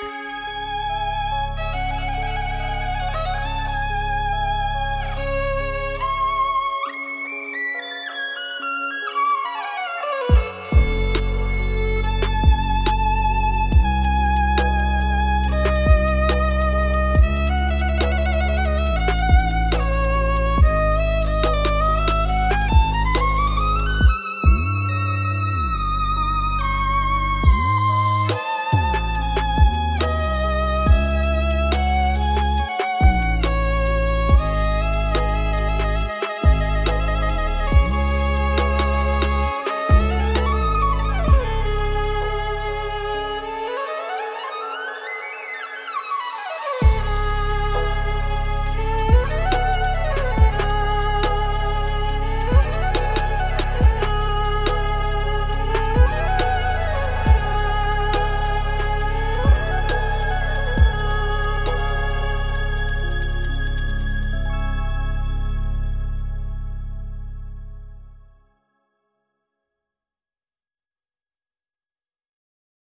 Bye.